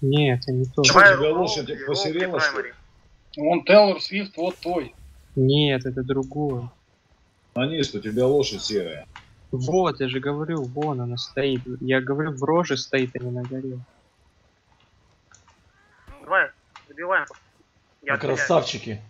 Нет, это не то. Что, у тебя лошадь посерела, что ли? Вон Тейлор Свифт, вот твой. Нет, это другое. А не что у тебя лошадь серая. Вот, я же говорю, вон она стоит. Я говорю, в роже стоит, а не на горе. Давай, забиваем. Я А Отвечаю. красавчики.